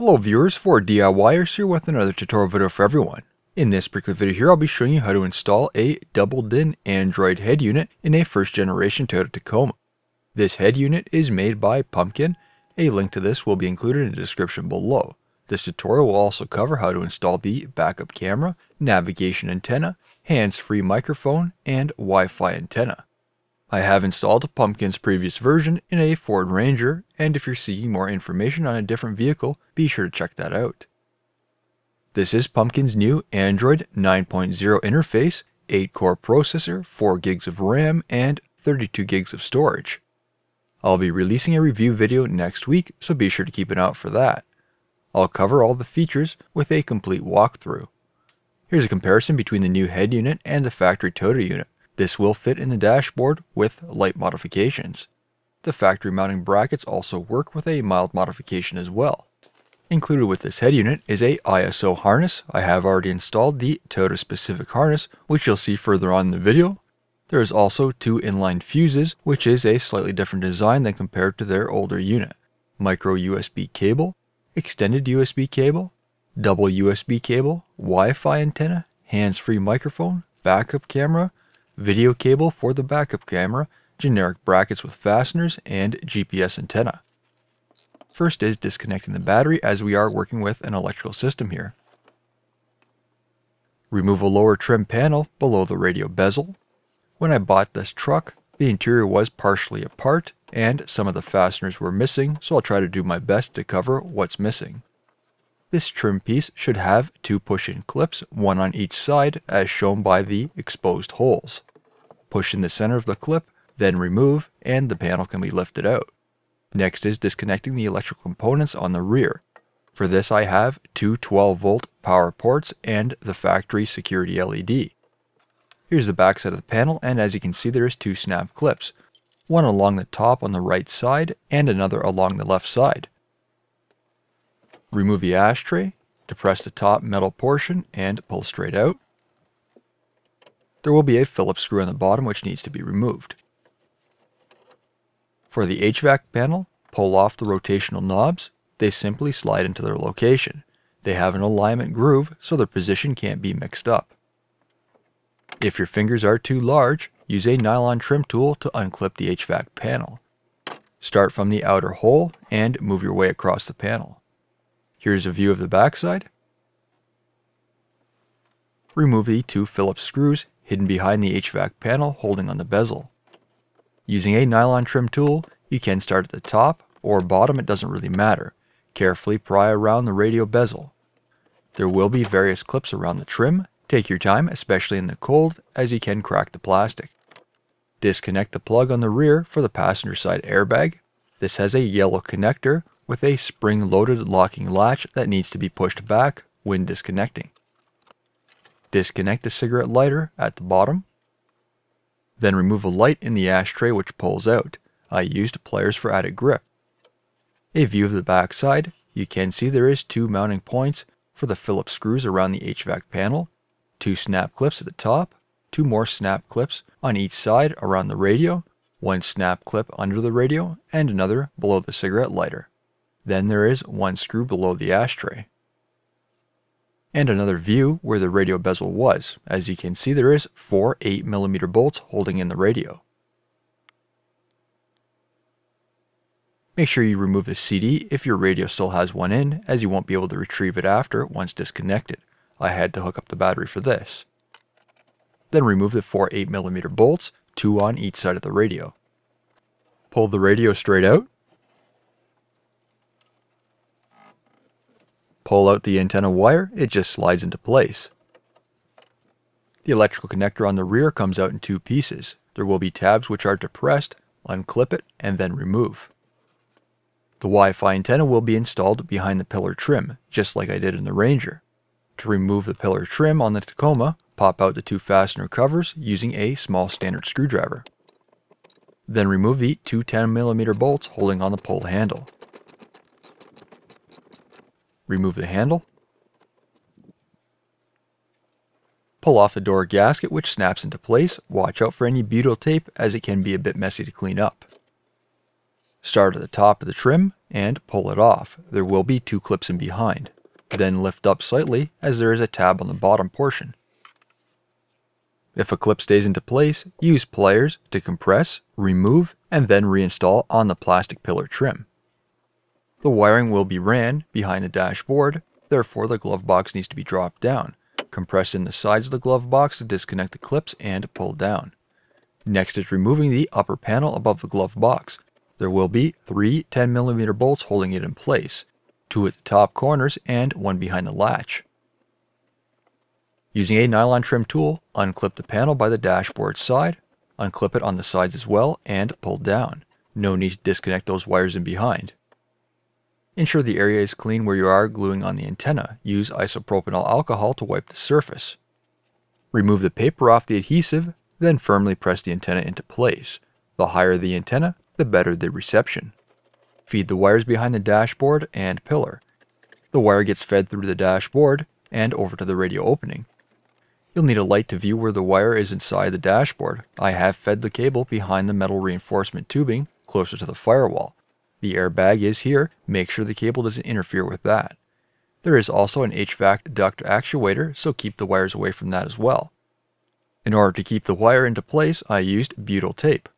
Hello viewers, 4DIYers here with another tutorial video for everyone. In this particular video here, I'll be showing you how to install a double DIN Android head unit in a first generation Toyota Tacoma. This head unit is made by Pumpkin. A link to this will be included in the description below. This tutorial will also cover how to install the backup camera, navigation antenna, hands-free microphone, and Wi-Fi antenna. I have installed Pumpkin's previous version in a Ford Ranger, and if you're seeking more information on a different vehicle, be sure to check that out. This is Pumpkin's new Android 9.0 interface, 8-core processor, 4 gigs of RAM, and 32 gigs of storage. I'll be releasing a review video next week, so be sure to keep an eye out for that. I'll cover all the features with a complete walkthrough. Here's a comparison between the new head unit and the factory Toyota unit. This will fit in the dashboard with light modifications. The factory mounting brackets also work with a mild modification as well. Included with this head unit is a ISO harness. I have already installed the Toyota specific harness, which you'll see further on in the video. There is also two inline fuses, which is a slightly different design than compared to their older unit. Micro USB cable, extended USB cable, double USB cable, Wi-Fi antenna, hands-free microphone, backup camera, video cable for the backup camera, generic brackets with fasteners, and GPS antenna. First is disconnecting the battery as we are working with an electrical system here. Remove a lower trim panel below the radio bezel. When I bought this truck, the interior was partially apart and some of the fasteners were missing, so I'll try to do my best to cover what's missing. This trim piece should have two push-in clips, one on each side as shown by the exposed holes push in the center of the clip, then remove, and the panel can be lifted out. Next is disconnecting the electrical components on the rear. For this I have two 12 volt power ports and the factory security LED. Here's the back side of the panel and as you can see there is two snap clips, one along the top on the right side and another along the left side. Remove the ashtray, depress the top metal portion and pull straight out. There will be a Phillips screw on the bottom which needs to be removed. For the HVAC panel, pull off the rotational knobs. They simply slide into their location. They have an alignment groove so their position can't be mixed up. If your fingers are too large, use a nylon trim tool to unclip the HVAC panel. Start from the outer hole and move your way across the panel. Here's a view of the backside. Remove the two Phillips screws hidden behind the HVAC panel holding on the bezel. Using a nylon trim tool, you can start at the top or bottom, it doesn't really matter. Carefully pry around the radio bezel. There will be various clips around the trim. Take your time, especially in the cold, as you can crack the plastic. Disconnect the plug on the rear for the passenger side airbag. This has a yellow connector with a spring-loaded locking latch that needs to be pushed back when disconnecting. Disconnect the cigarette lighter at the bottom. Then remove a light in the ashtray which pulls out. I used pliers for added grip. A view of the backside, you can see there is two mounting points for the Phillips screws around the HVAC panel, two snap clips at the top, two more snap clips on each side around the radio, one snap clip under the radio, and another below the cigarette lighter. Then there is one screw below the ashtray and another view where the radio bezel was. As you can see, there is four 8mm bolts holding in the radio. Make sure you remove the CD if your radio still has one in, as you won't be able to retrieve it after once disconnected. I had to hook up the battery for this. Then remove the four 8mm bolts, two on each side of the radio. Pull the radio straight out, Pull out the antenna wire, it just slides into place. The electrical connector on the rear comes out in two pieces. There will be tabs which are depressed, unclip it, and then remove. The Wi-Fi antenna will be installed behind the pillar trim, just like I did in the Ranger. To remove the pillar trim on the Tacoma, pop out the two fastener covers using a small standard screwdriver. Then remove the two 10mm bolts holding on the pole handle. Remove the handle. Pull off the door gasket which snaps into place. Watch out for any butyl tape as it can be a bit messy to clean up. Start at the top of the trim, and pull it off. There will be two clips in behind. Then lift up slightly as there is a tab on the bottom portion. If a clip stays into place, use pliers to compress, remove, and then reinstall on the plastic pillar trim. The wiring will be ran behind the dashboard, therefore the glove box needs to be dropped down. Compress in the sides of the glove box to disconnect the clips and pull down. Next is removing the upper panel above the glove box. There will be three 10mm bolts holding it in place, two at the top corners and one behind the latch. Using a nylon trim tool, unclip the panel by the dashboard side, unclip it on the sides as well, and pull down. No need to disconnect those wires in behind. Ensure the area is clean where you are gluing on the antenna. Use isopropanol alcohol to wipe the surface. Remove the paper off the adhesive, then firmly press the antenna into place. The higher the antenna, the better the reception. Feed the wires behind the dashboard and pillar. The wire gets fed through the dashboard and over to the radio opening. You'll need a light to view where the wire is inside the dashboard. I have fed the cable behind the metal reinforcement tubing closer to the firewall. The airbag is here, make sure the cable doesn't interfere with that. There is also an HVAC duct actuator, so keep the wires away from that as well. In order to keep the wire into place, I used butyl tape.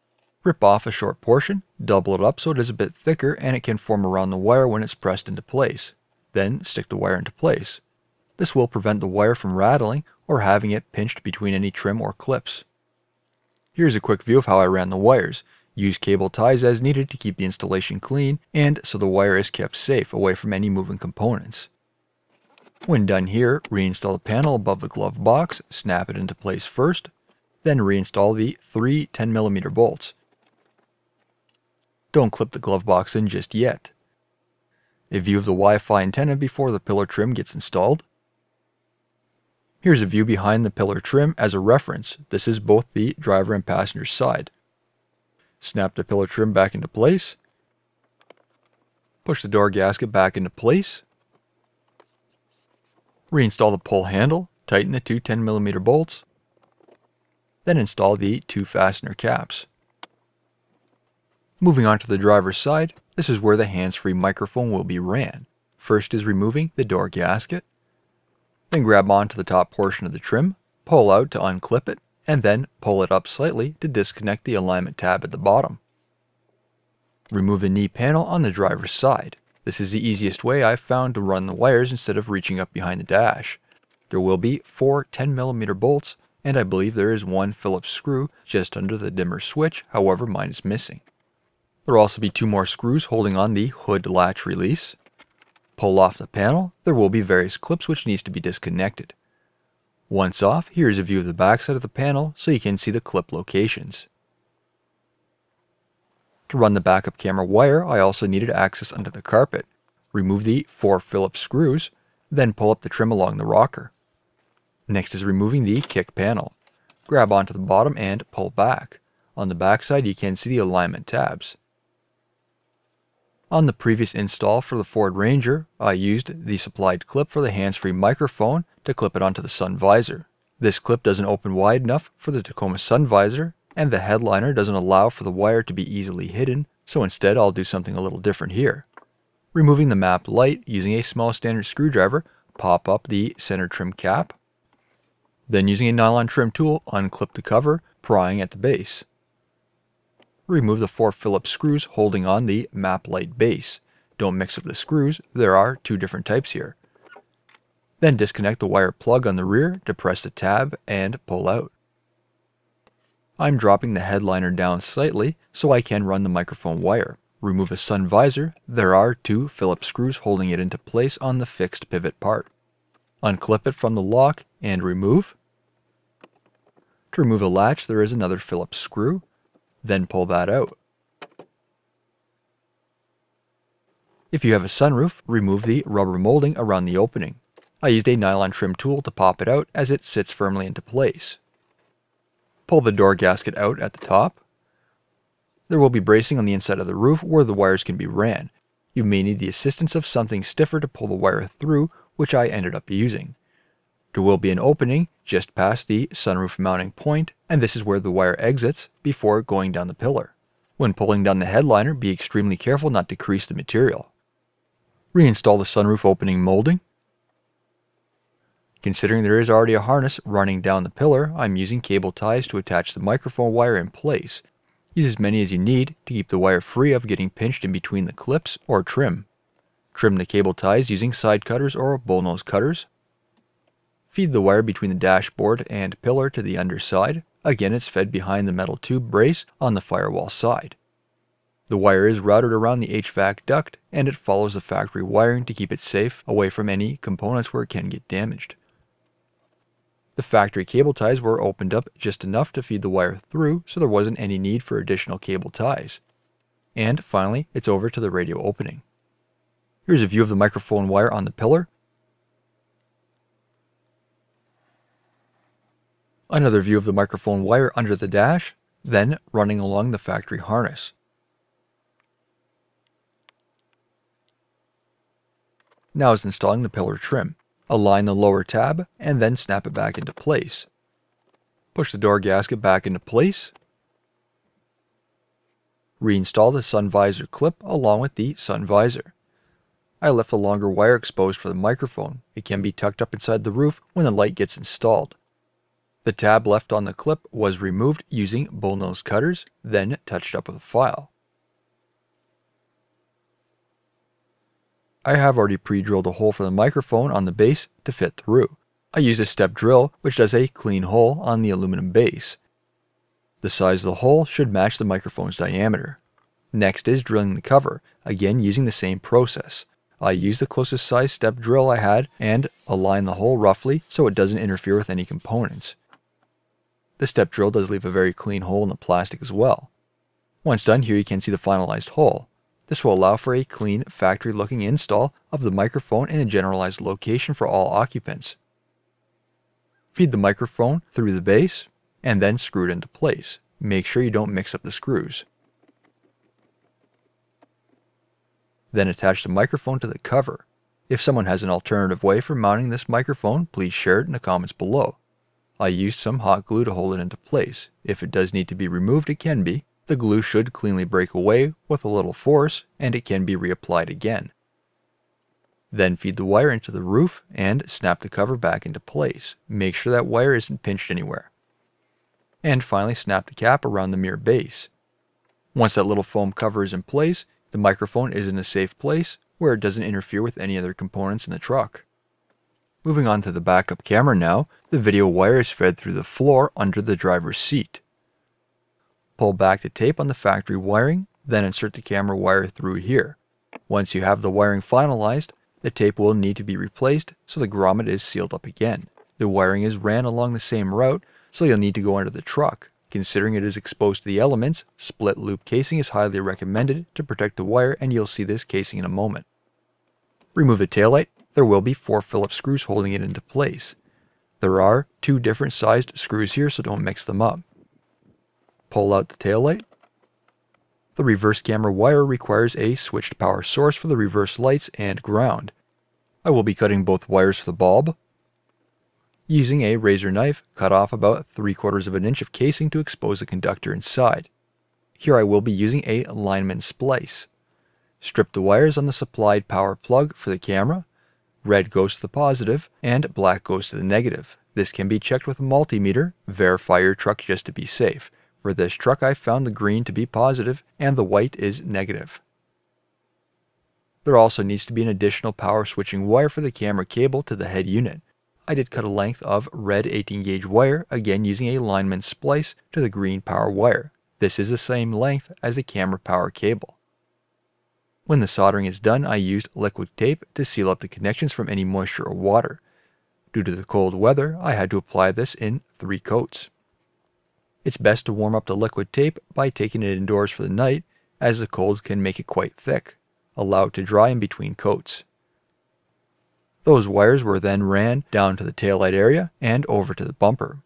Rip off a short portion, double it up so it is a bit thicker and it can form around the wire when it's pressed into place. Then stick the wire into place. This will prevent the wire from rattling or having it pinched between any trim or clips. Here's a quick view of how I ran the wires. Use cable ties as needed to keep the installation clean and so the wire is kept safe away from any moving components. When done here, reinstall the panel above the glove box, snap it into place first, then reinstall the three 10mm bolts. Don't clip the glove box in just yet. A view of the Wi-Fi antenna before the pillar trim gets installed. Here's a view behind the pillar trim as a reference. This is both the driver and passenger side. Snap the pillar trim back into place. Push the door gasket back into place. Reinstall the pull handle, tighten the two 10mm bolts, then install the two fastener caps. Moving on to the driver's side, this is where the hands-free microphone will be ran. First is removing the door gasket. Then grab onto the top portion of the trim, pull out to unclip it, and then pull it up slightly to disconnect the alignment tab at the bottom. Remove the knee panel on the driver's side. This is the easiest way I've found to run the wires instead of reaching up behind the dash. There will be four 10mm bolts, and I believe there is one Phillips screw just under the dimmer switch, however mine is missing. There will also be two more screws holding on the hood latch release, pull off the panel, there will be various clips which needs to be disconnected. Once off, here is a view of the backside of the panel so you can see the clip locations. To run the backup camera wire, I also needed access under the carpet. Remove the four Phillips screws, then pull up the trim along the rocker. Next is removing the kick panel. Grab onto the bottom and pull back. On the backside you can see the alignment tabs. On the previous install for the Ford Ranger, I used the supplied clip for the hands-free microphone to clip it onto the sun visor. This clip doesn't open wide enough for the Tacoma sun visor, and the headliner doesn't allow for the wire to be easily hidden, so instead I'll do something a little different here. Removing the map light using a small standard screwdriver, pop up the center trim cap. Then using a nylon trim tool, unclip the cover, prying at the base remove the four Phillips screws holding on the map light base. Don't mix up the screws, there are two different types here. Then disconnect the wire plug on the rear, depress the tab, and pull out. I'm dropping the headliner down slightly so I can run the microphone wire. Remove a sun visor, there are two Phillips screws holding it into place on the fixed pivot part. Unclip it from the lock and remove. To remove the latch there is another Phillips screw, then pull that out. If you have a sunroof, remove the rubber molding around the opening. I used a nylon trim tool to pop it out as it sits firmly into place. Pull the door gasket out at the top. There will be bracing on the inside of the roof where the wires can be ran. You may need the assistance of something stiffer to pull the wire through, which I ended up using. There will be an opening just past the sunroof mounting point, and this is where the wire exits before going down the pillar. When pulling down the headliner, be extremely careful not to crease the material. Reinstall the sunroof opening molding. Considering there is already a harness running down the pillar, I'm using cable ties to attach the microphone wire in place. Use as many as you need to keep the wire free of getting pinched in between the clips or trim. Trim the cable ties using side cutters or bullnose cutters. Feed the wire between the dashboard and pillar to the underside. Again, it's fed behind the metal tube brace on the firewall side. The wire is routed around the HVAC duct and it follows the factory wiring to keep it safe away from any components where it can get damaged. The factory cable ties were opened up just enough to feed the wire through so there wasn't any need for additional cable ties. And finally, it's over to the radio opening. Here's a view of the microphone wire on the pillar. Another view of the microphone wire under the dash, then running along the factory harness. Now is installing the pillar trim. Align the lower tab and then snap it back into place. Push the door gasket back into place. Reinstall the sun visor clip along with the sun visor. I left the longer wire exposed for the microphone. It can be tucked up inside the roof when the light gets installed. The tab left on the clip was removed using bullnose cutters, then touched up with a file. I have already pre-drilled a hole for the microphone on the base to fit through. I use a step drill which does a clean hole on the aluminum base. The size of the hole should match the microphone's diameter. Next is drilling the cover, again using the same process. I use the closest size step drill I had and align the hole roughly so it doesn't interfere with any components. The step drill does leave a very clean hole in the plastic as well. Once done here you can see the finalized hole. This will allow for a clean factory looking install of the microphone in a generalized location for all occupants. Feed the microphone through the base and then screw it into place. Make sure you don't mix up the screws. Then attach the microphone to the cover. If someone has an alternative way for mounting this microphone, please share it in the comments below. I used some hot glue to hold it into place. If it does need to be removed, it can be. The glue should cleanly break away with a little force, and it can be reapplied again. Then feed the wire into the roof and snap the cover back into place. Make sure that wire isn't pinched anywhere. And finally snap the cap around the mirror base. Once that little foam cover is in place, the microphone is in a safe place where it doesn't interfere with any other components in the truck. Moving on to the backup camera now, the video wire is fed through the floor under the driver's seat. Pull back the tape on the factory wiring, then insert the camera wire through here. Once you have the wiring finalized, the tape will need to be replaced so the grommet is sealed up again. The wiring is ran along the same route, so you'll need to go under the truck. Considering it is exposed to the elements, split loop casing is highly recommended to protect the wire and you'll see this casing in a moment. Remove the taillight. There will be four Phillips screws holding it into place. There are two different sized screws here, so don't mix them up. Pull out the taillight. The reverse camera wire requires a switched power source for the reverse lights and ground. I will be cutting both wires for the bulb, Using a razor knife, cut off about 3 quarters of an inch of casing to expose the conductor inside. Here I will be using a lineman splice. Strip the wires on the supplied power plug for the camera. Red goes to the positive, and black goes to the negative. This can be checked with a multimeter. Verify your truck just to be safe. For this truck I found the green to be positive and the white is negative. There also needs to be an additional power switching wire for the camera cable to the head unit. I did cut a length of red 18 gauge wire, again using a lineman splice to the green power wire. This is the same length as the camera power cable. When the soldering is done, I used liquid tape to seal up the connections from any moisture or water. Due to the cold weather, I had to apply this in three coats. It's best to warm up the liquid tape by taking it indoors for the night, as the cold can make it quite thick. Allow it to dry in between coats. Those wires were then ran down to the taillight area and over to the bumper.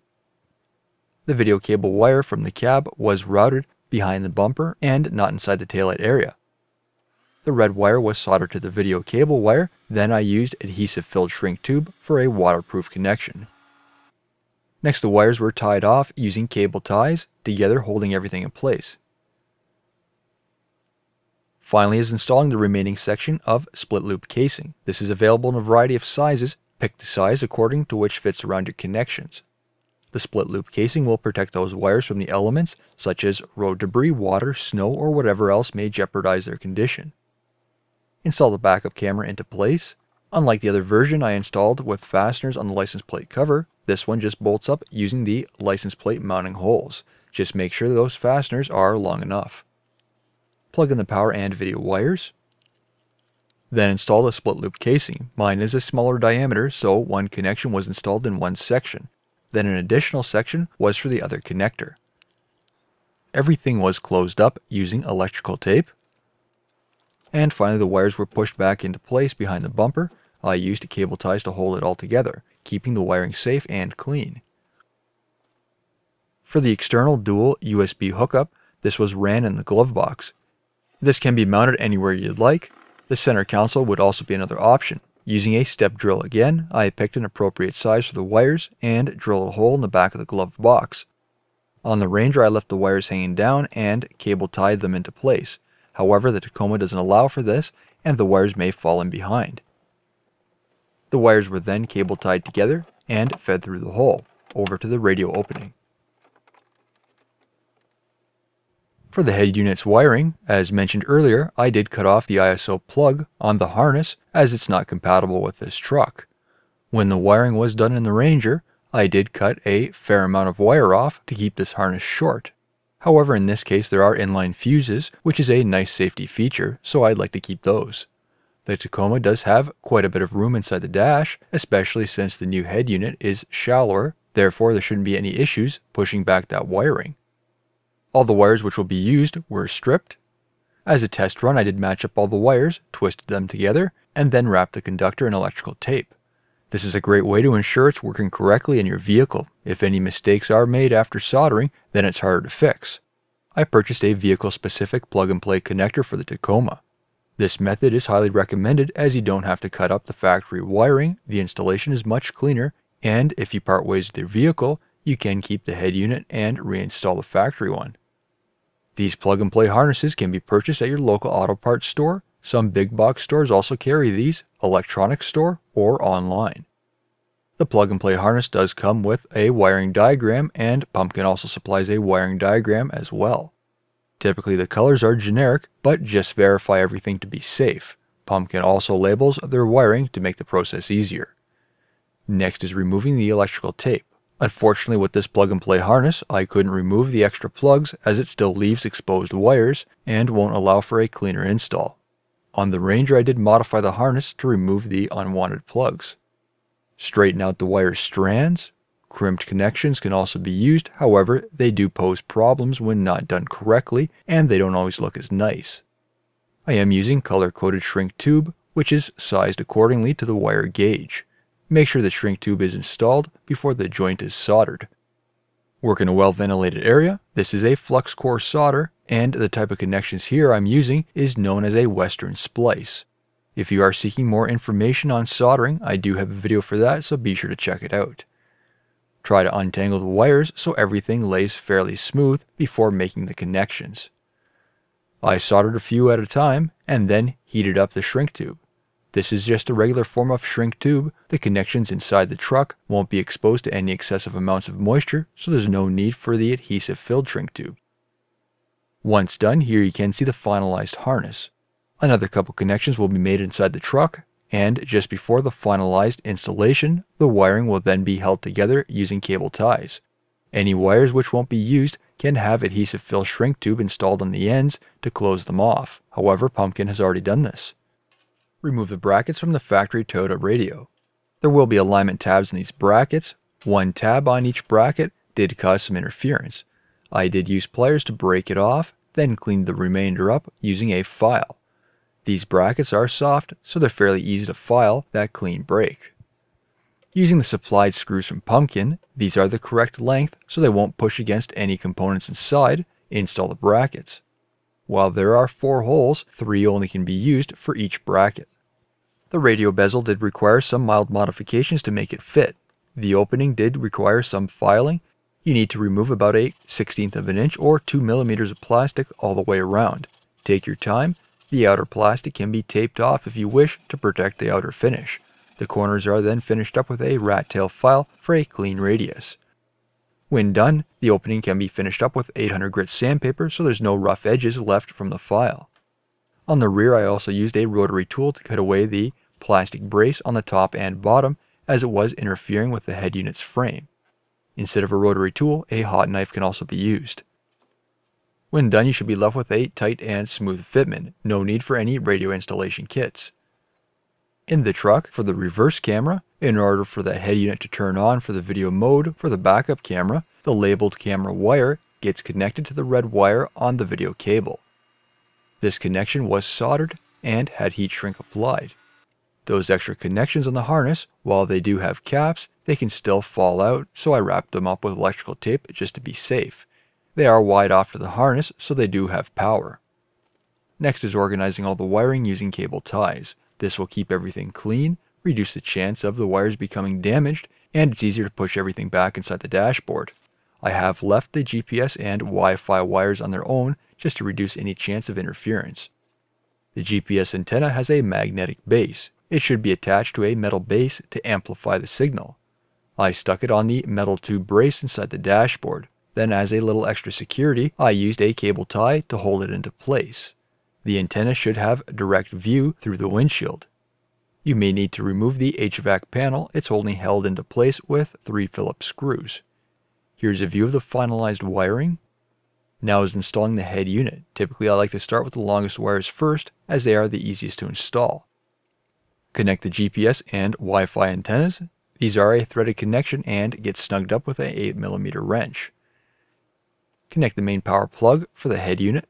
The video cable wire from the cab was routed behind the bumper and not inside the taillight area. The red wire was soldered to the video cable wire, then I used adhesive filled shrink tube for a waterproof connection. Next the wires were tied off using cable ties, together holding everything in place. Finally is installing the remaining section of split loop casing. This is available in a variety of sizes. Pick the size according to which fits around your connections. The split loop casing will protect those wires from the elements such as road debris, water, snow, or whatever else may jeopardize their condition. Install the backup camera into place. Unlike the other version I installed with fasteners on the license plate cover, this one just bolts up using the license plate mounting holes. Just make sure those fasteners are long enough. Plug in the power and video wires. Then install the split loop casing. Mine is a smaller diameter, so one connection was installed in one section. Then an additional section was for the other connector. Everything was closed up using electrical tape. And finally the wires were pushed back into place behind the bumper. I used cable ties to hold it all together, keeping the wiring safe and clean. For the external dual USB hookup, this was ran in the glove box. This can be mounted anywhere you'd like. The center console would also be another option. Using a step drill again, I picked an appropriate size for the wires and drilled a hole in the back of the glove box. On the Ranger I left the wires hanging down and cable tied them into place. However, the Tacoma doesn't allow for this and the wires may fall in behind. The wires were then cable tied together and fed through the hole, over to the radio opening. For the head unit's wiring, as mentioned earlier, I did cut off the ISO plug on the harness as it's not compatible with this truck. When the wiring was done in the Ranger, I did cut a fair amount of wire off to keep this harness short. However, in this case there are inline fuses, which is a nice safety feature, so I'd like to keep those. The Tacoma does have quite a bit of room inside the dash, especially since the new head unit is shallower, therefore there shouldn't be any issues pushing back that wiring. All the wires which will be used were stripped. As a test run, I did match up all the wires, twisted them together, and then wrapped the conductor in electrical tape. This is a great way to ensure it's working correctly in your vehicle. If any mistakes are made after soldering, then it's harder to fix. I purchased a vehicle-specific plug-and-play connector for the Tacoma. This method is highly recommended as you don't have to cut up the factory wiring, the installation is much cleaner, and if you part ways with your vehicle, you can keep the head unit and reinstall the factory one. These plug-and-play harnesses can be purchased at your local auto parts store. Some big box stores also carry these, electronics store, or online. The plug-and-play harness does come with a wiring diagram and Pumpkin also supplies a wiring diagram as well. Typically the colors are generic, but just verify everything to be safe. Pumpkin also labels their wiring to make the process easier. Next is removing the electrical tape. Unfortunately with this plug and play harness, I couldn't remove the extra plugs as it still leaves exposed wires and won't allow for a cleaner install. On the Ranger I did modify the harness to remove the unwanted plugs. Straighten out the wire strands. Crimped connections can also be used, however, they do pose problems when not done correctly and they don't always look as nice. I am using color-coded shrink tube, which is sized accordingly to the wire gauge. Make sure the shrink tube is installed before the joint is soldered. Work in a well-ventilated area. This is a flux core solder, and the type of connections here I'm using is known as a Western splice. If you are seeking more information on soldering, I do have a video for that, so be sure to check it out. Try to untangle the wires so everything lays fairly smooth before making the connections. I soldered a few at a time and then heated up the shrink tube. This is just a regular form of shrink tube. The connections inside the truck won't be exposed to any excessive amounts of moisture, so there's no need for the adhesive filled shrink tube. Once done, here you can see the finalized harness. Another couple connections will be made inside the truck, and just before the finalized installation, the wiring will then be held together using cable ties. Any wires which won't be used can have adhesive fill shrink tube installed on the ends to close them off. However, Pumpkin has already done this. Remove the brackets from the factory Toyota radio. There will be alignment tabs in these brackets. One tab on each bracket did cause some interference. I did use pliers to break it off, then cleaned the remainder up using a file. These brackets are soft, so they're fairly easy to file that clean break. Using the supplied screws from Pumpkin, these are the correct length so they won't push against any components inside, install the brackets. While there are four holes, three only can be used for each bracket. The radio bezel did require some mild modifications to make it fit. The opening did require some filing. You need to remove about a 16th of an inch or 2 millimeters of plastic all the way around. Take your time. The outer plastic can be taped off if you wish to protect the outer finish. The corners are then finished up with a rat tail file for a clean radius. When done, the opening can be finished up with 800 grit sandpaper so there's no rough edges left from the file. On the rear I also used a rotary tool to cut away the plastic brace on the top and bottom as it was interfering with the head unit's frame. Instead of a rotary tool, a hot knife can also be used. When done, you should be left with a tight and smooth fitment, no need for any radio installation kits. In the truck, for the reverse camera, in order for that head unit to turn on for the video mode for the backup camera, the labeled camera wire gets connected to the red wire on the video cable. This connection was soldered and had heat shrink applied. Those extra connections on the harness, while they do have caps, they can still fall out, so I wrapped them up with electrical tape just to be safe. They are wide off to the harness, so they do have power. Next is organizing all the wiring using cable ties. This will keep everything clean, reduce the chance of the wires becoming damaged, and it's easier to push everything back inside the dashboard. I have left the GPS and Wi-Fi wires on their own just to reduce any chance of interference. The GPS antenna has a magnetic base. It should be attached to a metal base to amplify the signal. I stuck it on the metal tube brace inside the dashboard. Then as a little extra security, I used a cable tie to hold it into place. The antenna should have direct view through the windshield. You may need to remove the HVAC panel, it's only held into place with three Phillips screws. Here's a view of the finalized wiring. Now is installing the head unit. Typically I like to start with the longest wires first as they are the easiest to install. Connect the GPS and Wi-Fi antennas. These are a threaded connection and get snugged up with a 8mm wrench. Connect the main power plug for the head unit.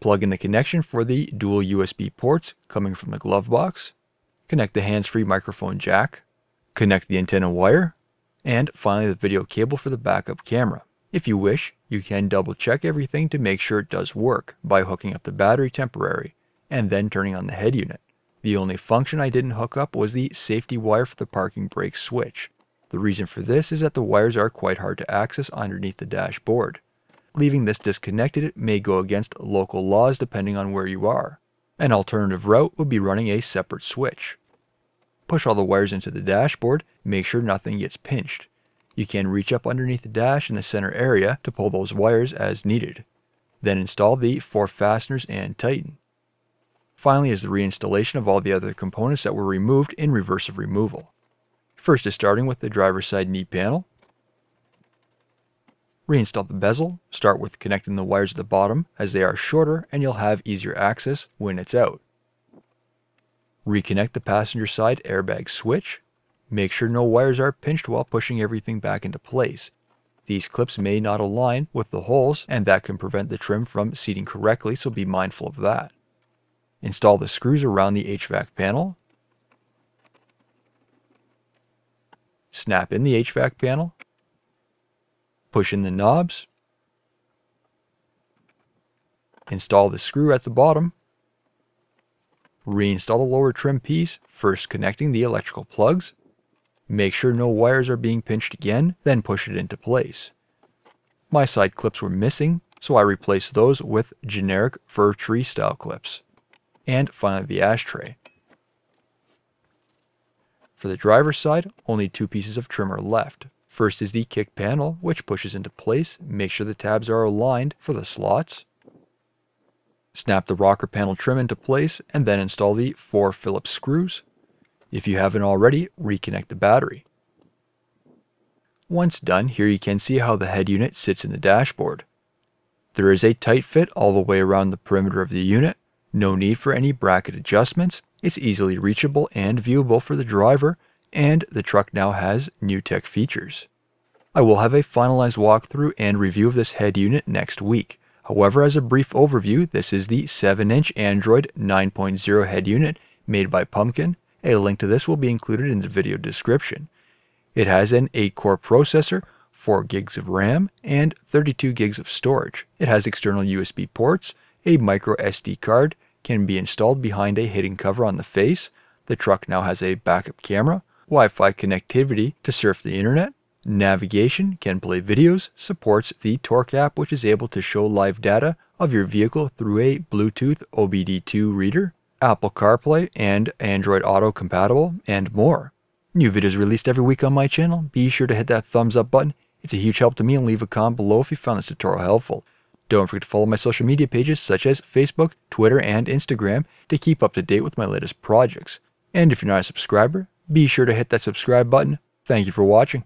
Plug in the connection for the dual USB ports coming from the glove box. Connect the hands-free microphone jack. Connect the antenna wire. And finally the video cable for the backup camera. If you wish, you can double check everything to make sure it does work by hooking up the battery temporary and then turning on the head unit. The only function I didn't hook up was the safety wire for the parking brake switch. The reason for this is that the wires are quite hard to access underneath the dashboard. Leaving this disconnected may go against local laws depending on where you are. An alternative route would be running a separate switch. Push all the wires into the dashboard, make sure nothing gets pinched. You can reach up underneath the dash in the center area to pull those wires as needed. Then install the four fasteners and tighten. Finally is the reinstallation of all the other components that were removed in reverse of removal. First is starting with the driver's side knee panel. Reinstall the bezel. Start with connecting the wires at the bottom as they are shorter and you'll have easier access when it's out. Reconnect the passenger side airbag switch. Make sure no wires are pinched while pushing everything back into place. These clips may not align with the holes and that can prevent the trim from seating correctly so be mindful of that. Install the screws around the HVAC panel. Snap in the HVAC panel. Push in the knobs. Install the screw at the bottom. Reinstall the lower trim piece, first connecting the electrical plugs. Make sure no wires are being pinched again, then push it into place. My side clips were missing, so I replaced those with generic fir tree style clips. And finally the ashtray. For the driver's side, only two pieces of trim are left. First is the kick panel, which pushes into place. Make sure the tabs are aligned for the slots. Snap the rocker panel trim into place and then install the four Phillips screws. If you haven't already, reconnect the battery. Once done, here you can see how the head unit sits in the dashboard. There is a tight fit all the way around the perimeter of the unit, no need for any bracket adjustments, it's easily reachable and viewable for the driver, and the truck now has new tech features. I will have a finalized walkthrough and review of this head unit next week. However, as a brief overview, this is the 7-inch Android 9.0 head unit made by Pumpkin. A link to this will be included in the video description. It has an 8-core processor, 4 gigs of RAM, and 32 gigs of storage. It has external USB ports, a micro SD card, can be installed behind a hidden cover on the face. The truck now has a backup camera, Wi-Fi connectivity to surf the internet, Navigation can play videos, supports the Torque app which is able to show live data of your vehicle through a Bluetooth OBD2 reader, Apple CarPlay and Android Auto compatible, and more. New videos released every week on my channel. Be sure to hit that thumbs up button. It's a huge help to me and leave a comment below if you found this tutorial helpful. Don't forget to follow my social media pages such as Facebook, Twitter, and Instagram to keep up to date with my latest projects. And if you're not a subscriber, be sure to hit that subscribe button. Thank you for watching.